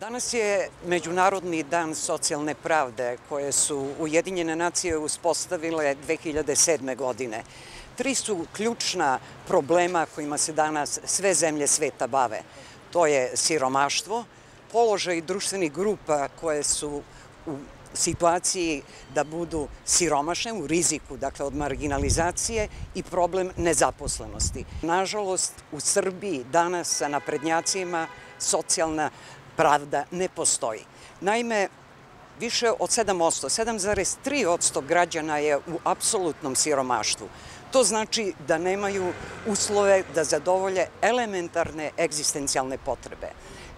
Danas je Međunarodni dan socijalne pravde koje su Ujedinjene nacije uspostavile 2007. godine. Tri su ključna problema kojima se danas sve zemlje sveta bave. To je siromaštvo, položaj društvenih grupa koje su u situaciji da budu siromašne, u riziku dakle, od marginalizacije i problem nezaposlenosti. Nažalost, u Srbiji danas sa naprednjacima socijalna pravda ne postoji. Naime, više od 7%, 7,3% građana je u apsolutnom siromaštvu. To znači da nemaju uslove da zadovolje elementarne egzistencijalne potrebe.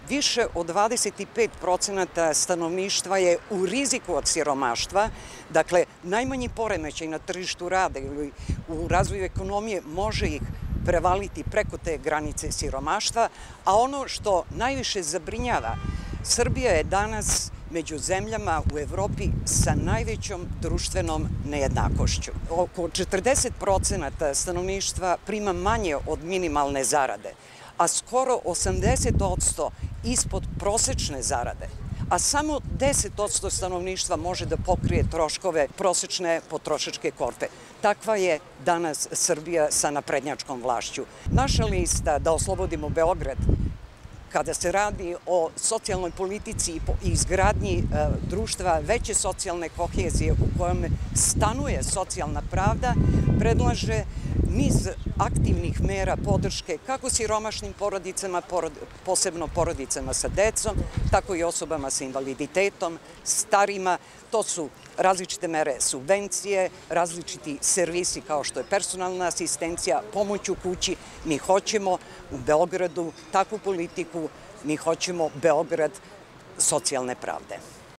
Više od 25% stanovništva je u riziku od siromaštva, dakle, najmanji poremećaj na tržištu rada ili u razvoju ekonomije može ih prevaliti preko te granice siromaštva, a ono što najviše zabrinjava, Srbija je danas među zemljama u Evropi sa najvećom društvenom nejednakošću. Oko 40% stanovništva prima manje od minimalne zarade, a skoro 80% ispod prosečne zarade a samo 10% stanovništva može da pokrije troškove prosečne potrošačke korpe. Takva je danas Srbija sa naprednjačkom vlašću. Naša lista da oslobodimo Beograd kada se radi o socijalnoj politici i izgradnji e, društva veće socijalne kohezije u kojem stanuje socijalna pravda, predlaže niz aktivnih mera podrške kako siromašnim porodicama, posebno porodicama sa decom, tako i osobama sa invaliditetom, starima. To su različite mere subvencije, različiti servisi kao što je personalna asistencija, pomoć u kući. Mi hoćemo u Beogradu takvu politiku, mi hoćemo Beograd socijalne pravde.